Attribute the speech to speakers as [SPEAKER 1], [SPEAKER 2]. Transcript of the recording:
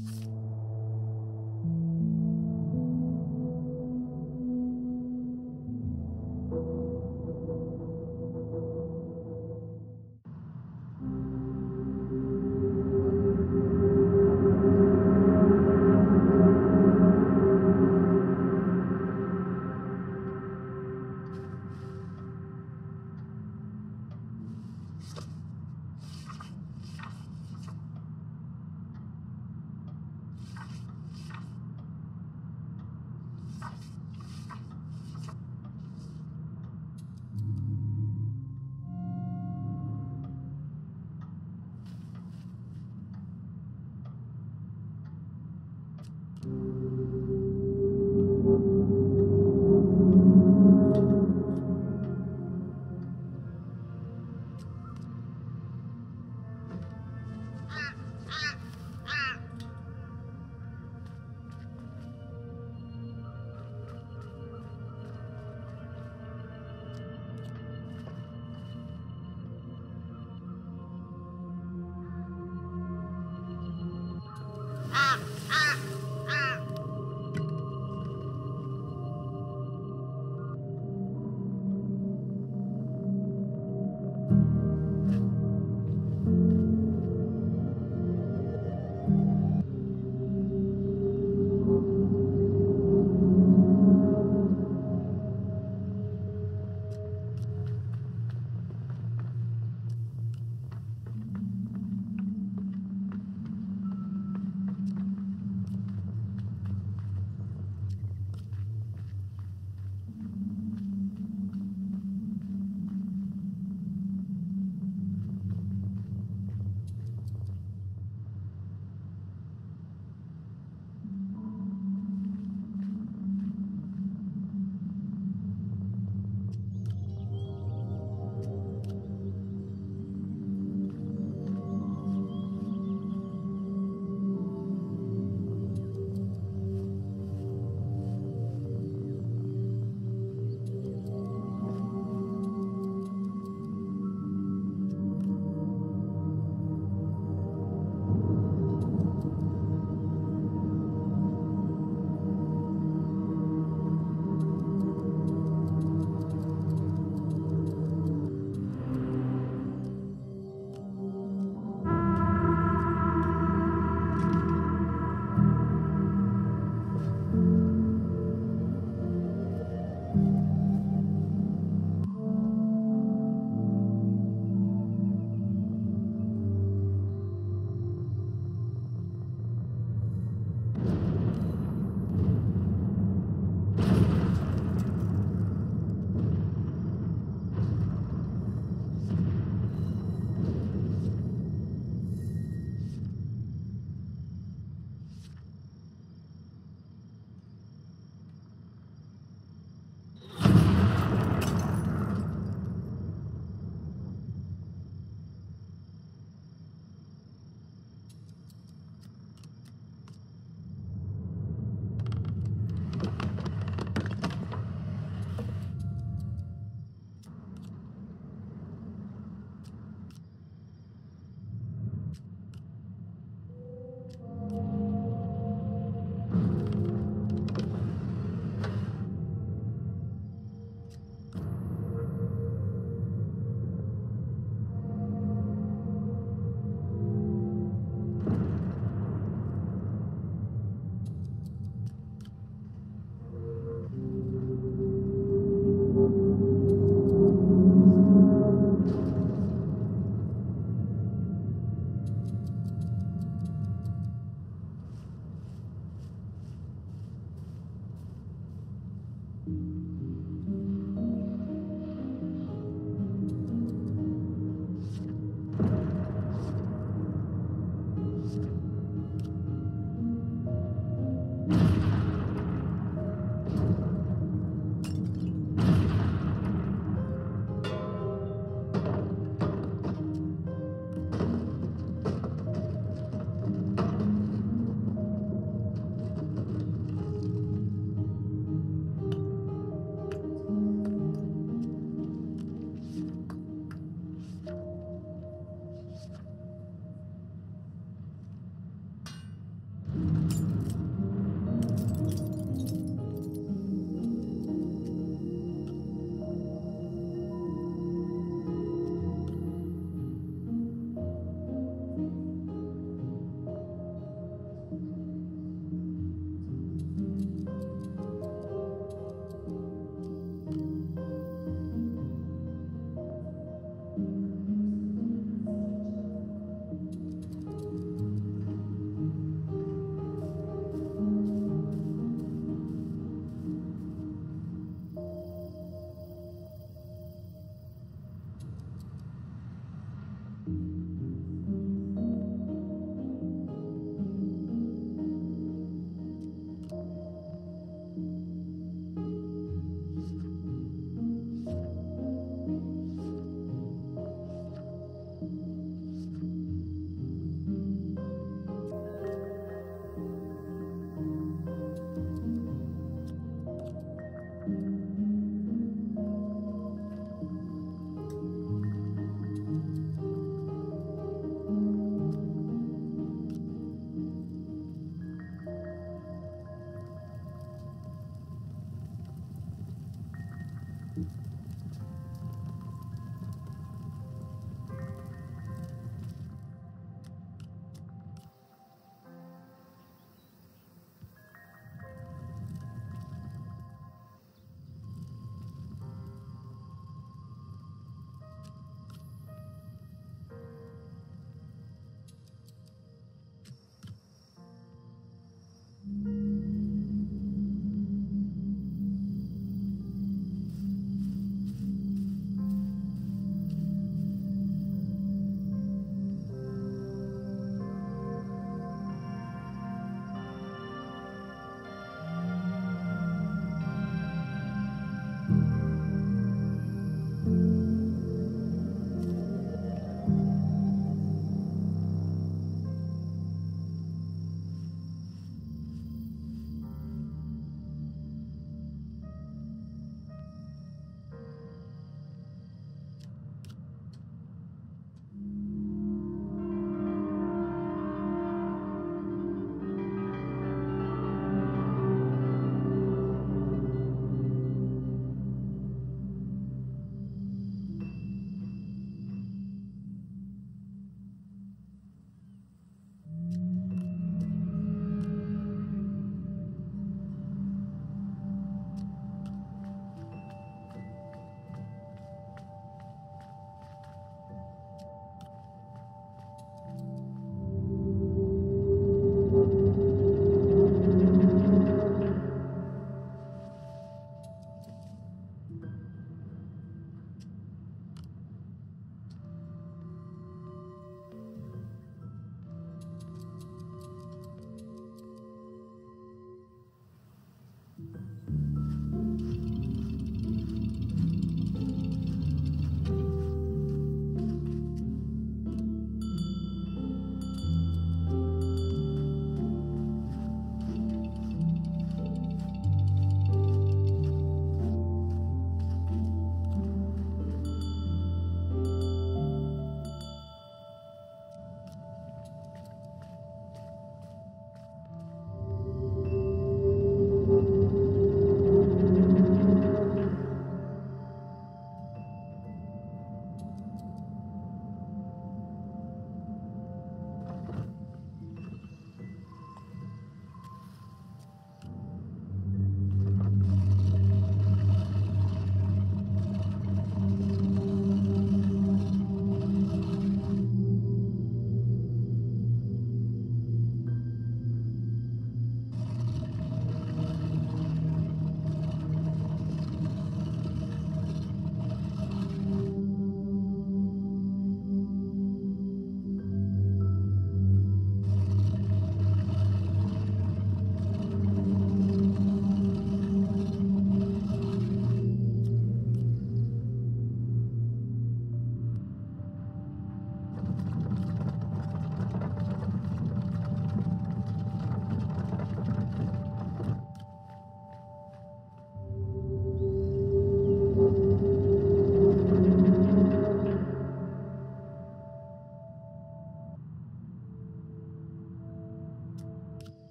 [SPEAKER 1] you